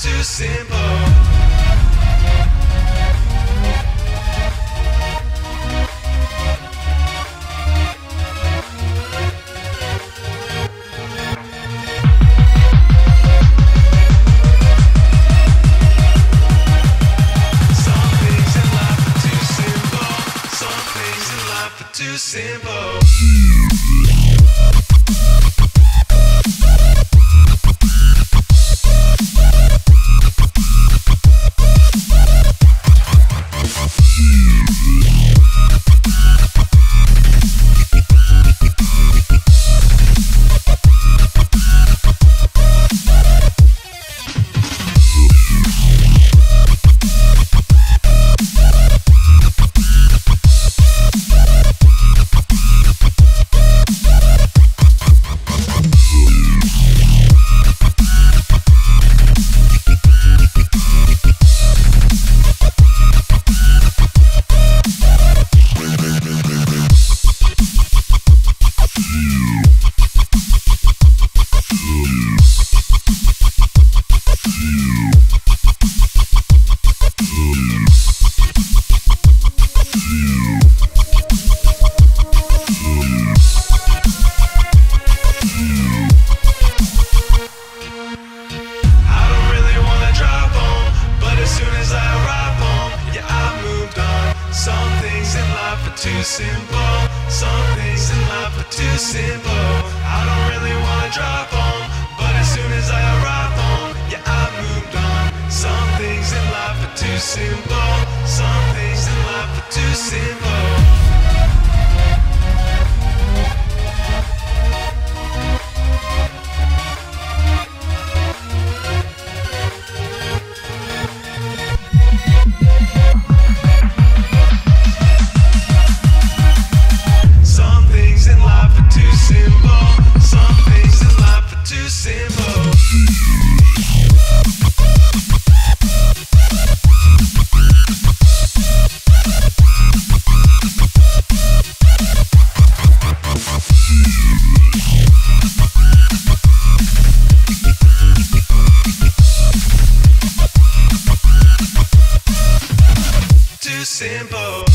too simple. Too simple. Some things in life are too simple. I don't really wanna drive home, but as soon as I arrive home, yeah, I've moved on. Some things in life are too simple. Some things in life are too simple. Simple.